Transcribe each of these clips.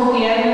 confiar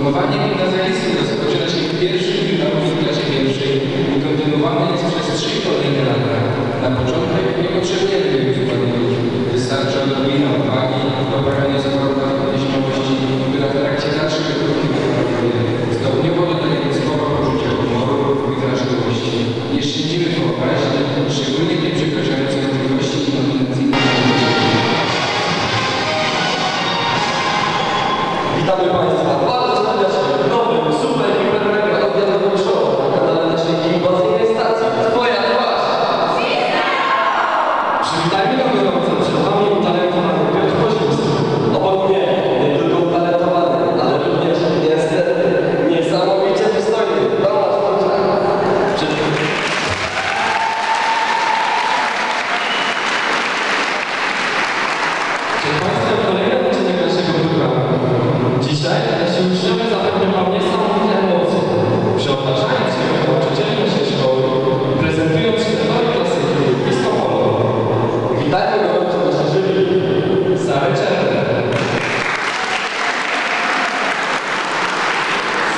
Promowanie gimnazjalistów rozpoczyna się w pierwszym gimnazjum w klasie pierwszej i kontynuowane jest przez trzy kolejne lata. Na początek nie potrzebujemy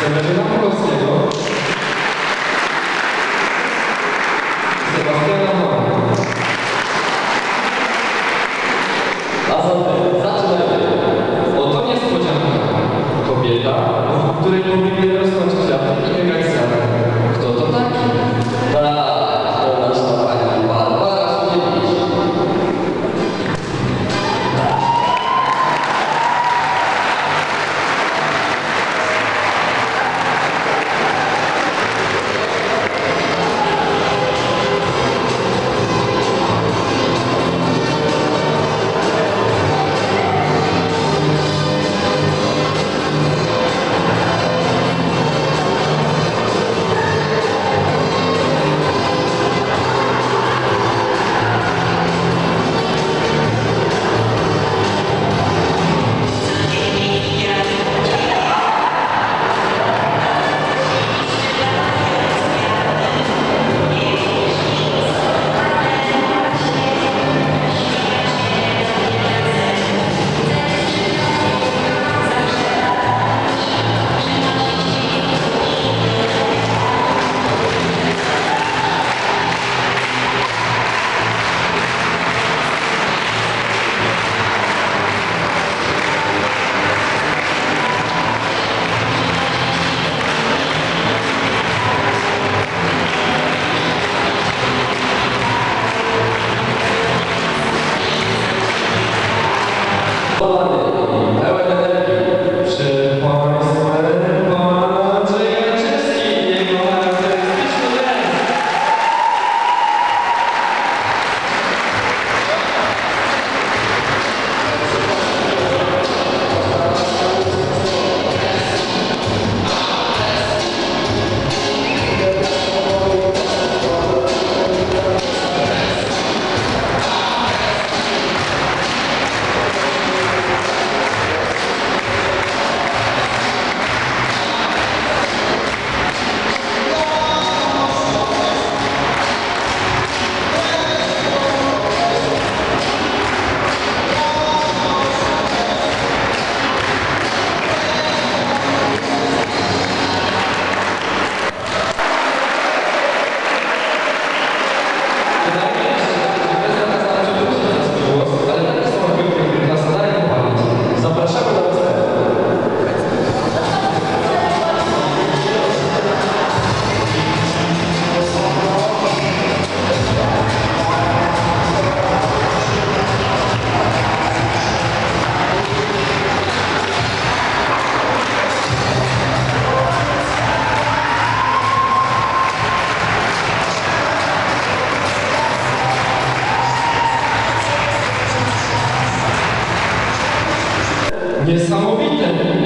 Se imagina um conselho, 90